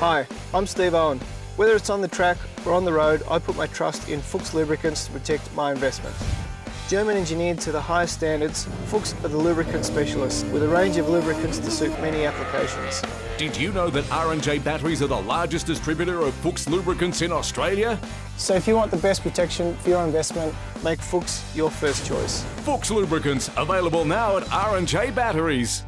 Hi, I'm Steve Owen. Whether it's on the track or on the road, I put my trust in Fuchs Lubricants to protect my investment. German engineered to the highest standards, Fuchs are the lubricant specialists with a range of lubricants to suit many applications. Did you know that R&J Batteries are the largest distributor of Fuchs lubricants in Australia? So if you want the best protection for your investment, make Fuchs your first choice. Fuchs lubricants available now at R&J Batteries.